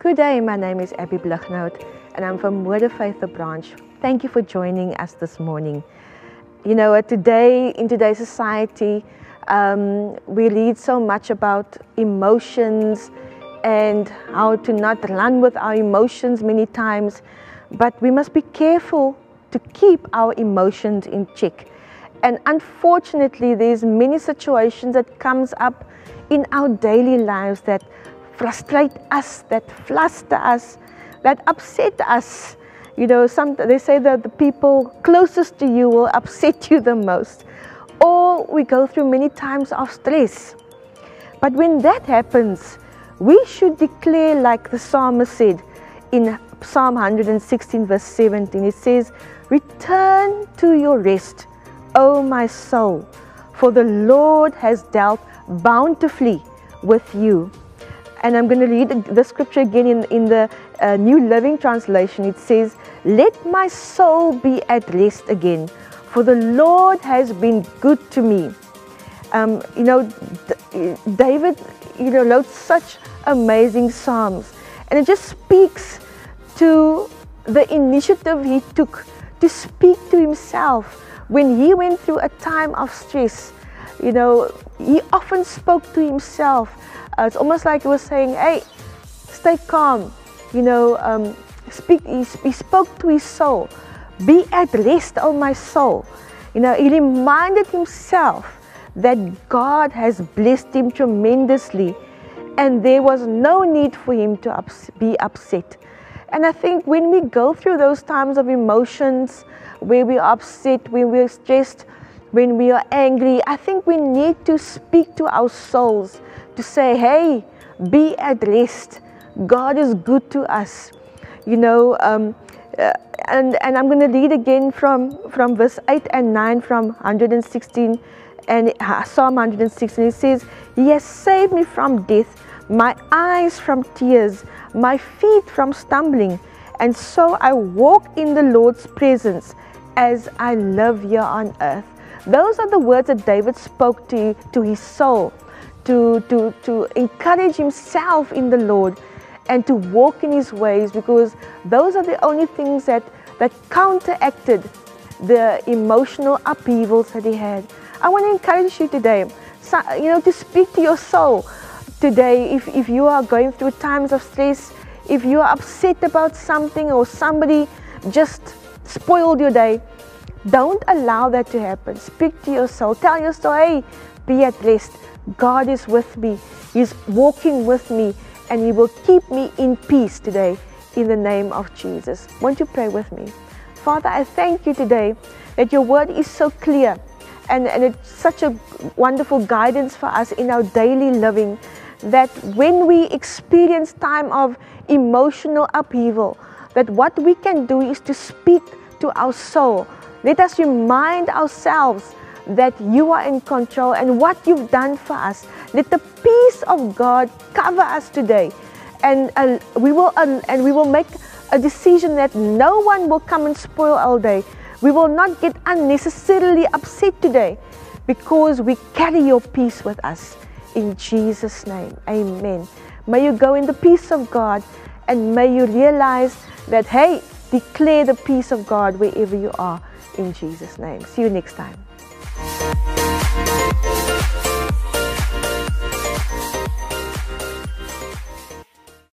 Good day, my name is Abby Blignaut and I'm from Word of Faith the branch. Thank you for joining us this morning. You know, today, in today's society, um, we read so much about emotions and how to not run with our emotions many times, but we must be careful to keep our emotions in check. And unfortunately, there's many situations that comes up in our daily lives that frustrate us, that fluster us, that upset us. You know, some, they say that the people closest to you will upset you the most. Or we go through many times of stress. But when that happens, we should declare like the psalmist said in Psalm 116 verse 17. It says, Return to your rest, O my soul, for the Lord has dealt bountifully with you. And I'm going to read the scripture again in, in the uh, New Living Translation. It says, Let my soul be at rest again, for the Lord has been good to me. Um, you know, David, you know, wrote such amazing psalms, and it just speaks to the initiative he took to speak to himself when he went through a time of stress. You know, he often spoke to himself uh, it's almost like he was saying, hey, stay calm. You know, um, speak, he, he spoke to his soul. Be at rest, oh my soul. You know, he reminded himself that God has blessed him tremendously and there was no need for him to ups be upset. And I think when we go through those times of emotions, where we're upset, when we're stressed, when we are angry, I think we need to speak to our souls to say, hey, be at rest. God is good to us. You know, um, uh, and, and I'm going to read again from, from verse 8 and 9 from 116 and Psalm 116. It says, He has saved me from death, my eyes from tears, my feet from stumbling. And so I walk in the Lord's presence as I live here on earth. Those are the words that David spoke to, to his soul to, to, to encourage himself in the Lord and to walk in his ways because those are the only things that, that counteracted the emotional upheavals that he had. I want to encourage you today, you know, to speak to your soul today if, if you are going through times of stress, if you are upset about something or somebody just spoiled your day, don't allow that to happen. Speak to your soul. Tell your soul, hey, be at rest. God is with me. He's walking with me and He will keep me in peace today in the name of Jesus. Won't you pray with me? Father, I thank you today that your word is so clear and, and it's such a wonderful guidance for us in our daily living that when we experience time of emotional upheaval, that what we can do is to speak to our soul. Let us remind ourselves that you are in control and what you've done for us. Let the peace of God cover us today, and uh, we will uh, and we will make a decision that no one will come and spoil our day. We will not get unnecessarily upset today, because we carry your peace with us. In Jesus' name, Amen. May you go in the peace of God, and may you realize that hey, declare the peace of God wherever you are in Jesus' name. See you next time.